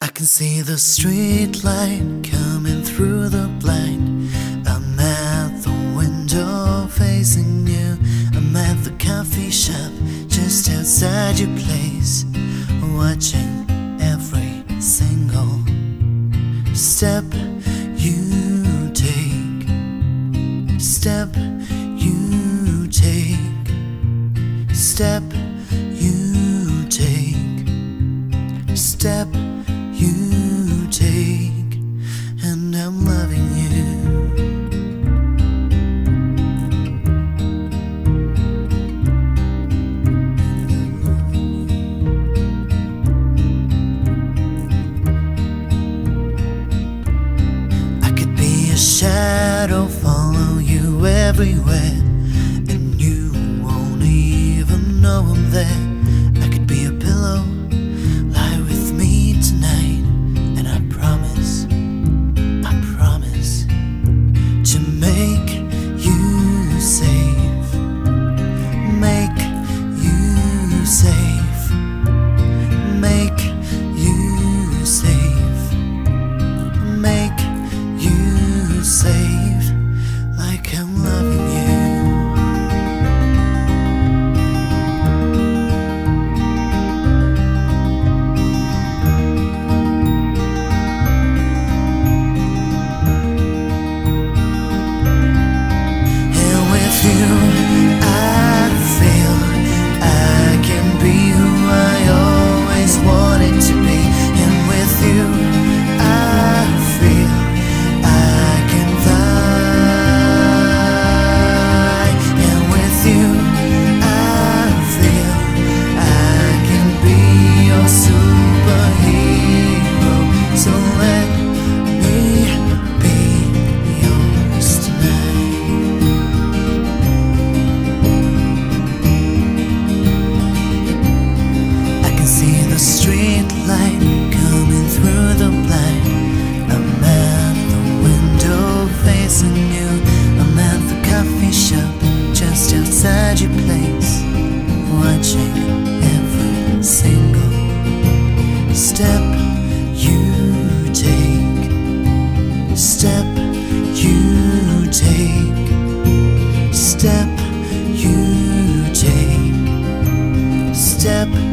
I can see the street light coming through the blind. I'm at the window facing you. I'm at the coffee shop just outside your place, watching every single step you take, step you take, step you take, step. You take. step everywhere. step